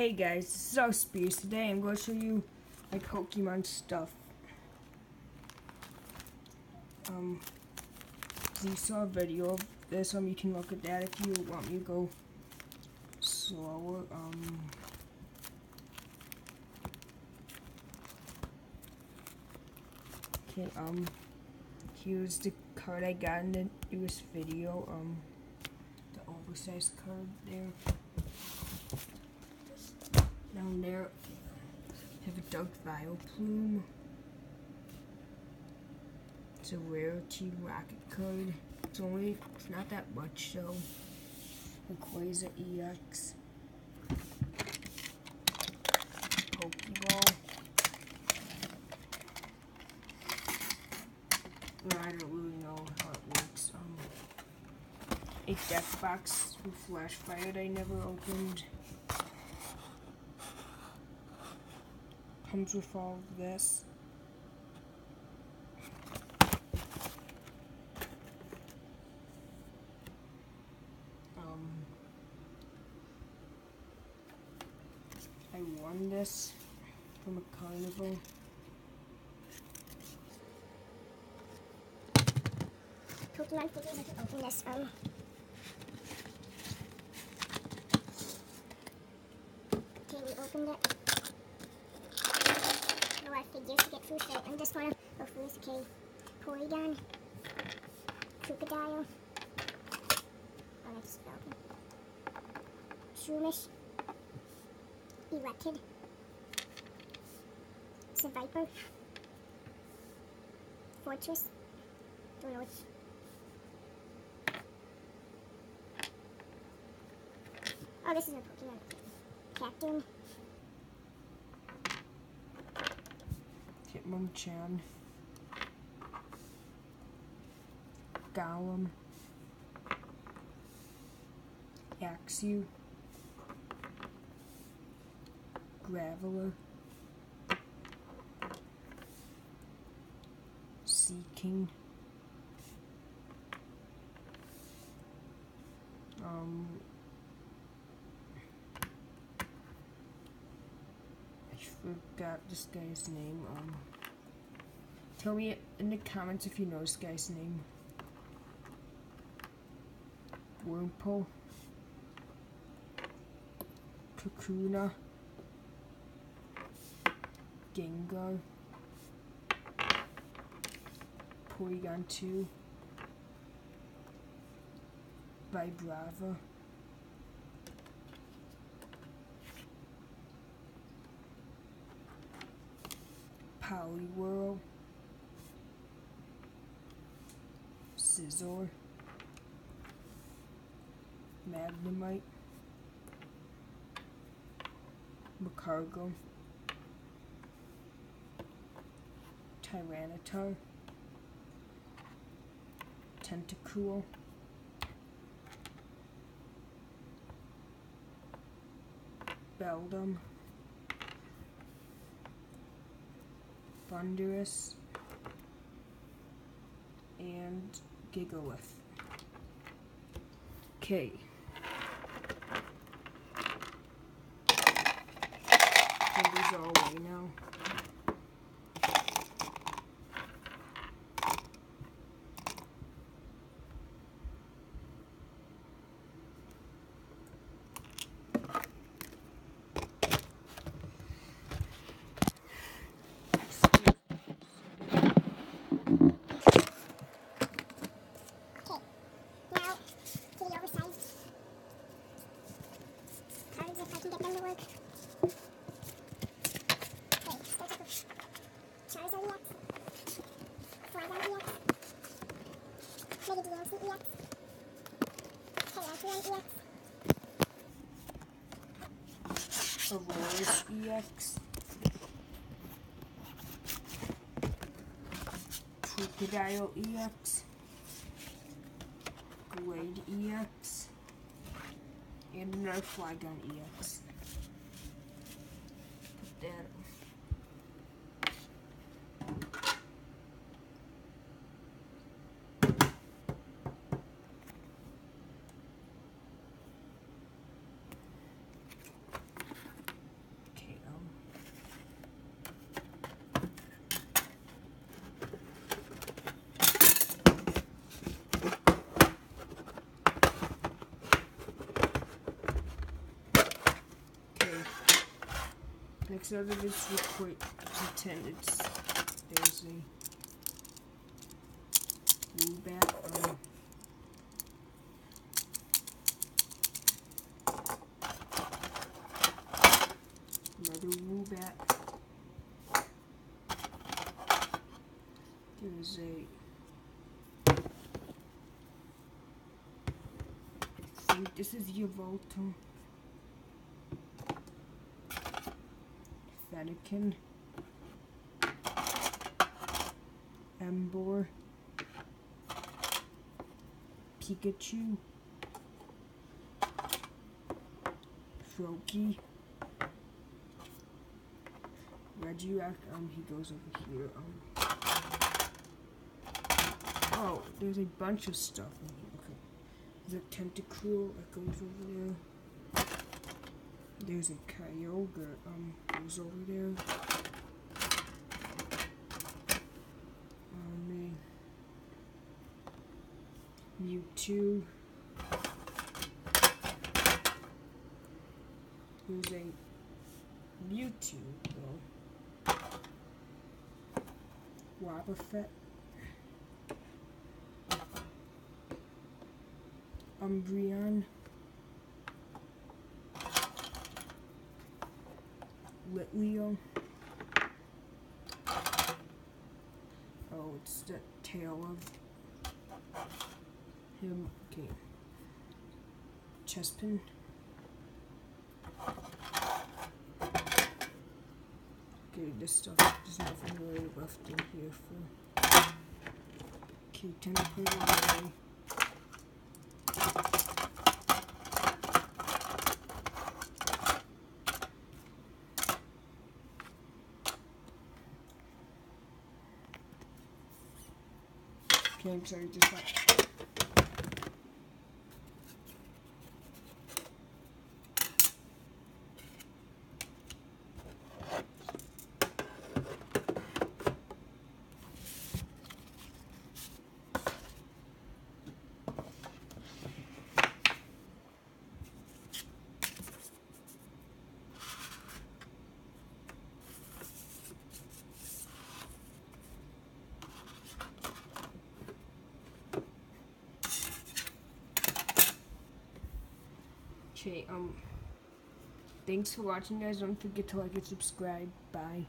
Hey guys, this is Auspears. Today I'm going to show you my Pokemon stuff. Um, you saw a video of this, um, you can look at that if you want me to go slower. Um, okay, um, here's the card I got in the newest video, um, the oversized card there there have a dark Vileplume. It's a rarity rocket card. It's only it's not that much so. Rayquaza EX. Pokeball. I don't really know how it works. Um, a deck box with Flash Fire that I never opened. Comes with all this. Um, I won this from a carnival. Pokemon I can open this from. Okay, we opened it figures to get food set. I'm just going to go first. Okay, Porygon, Krookodile. Oh, that's broken. Shroomish, Elected, a Viper, Forretress, don't know which. Oh, this is a Pokemon. Captain. Hitmonchan, Golem, Axew, Graveler, Seaking, um, forgot this guy's name. Um, tell me in the comments if you know this guy's name. Wurmple. Kakuna. Gengar. Porygon 2. Vibrava. Poliwhirl, Scizor, Magnemite, Magcargo, Tyranitar, Tentacool, Beldum, Thundurus, and Gigalith. Okay. These are away now. Aurorus EX. Crocodile EX. Glade EX. And another Flygon EX. Put that Next out of this real pretend it's there's a Woobat. Um, another Woobat. There's a I think this is Yveltal. Fennekin. Emboar. Pikachu. Froakie. Regirock, um, he goes over here. Um, oh, there's a bunch of stuff in here. Okay. There's a Tentacruel that goes over there. There's a Kyogre, um, over there. Um, a Mewtwo. There's a Mewtwo, though. Wobbuffet. Umbreon. Litleo. Oh, it's the tail of him. Okay. Chespin. Okay, this stuff, there's nothing really left in here for. Okay, time to put it. Okay, I'm sorry, just like. Um, thanks for watching, guys. Don't forget to like and subscribe. Bye.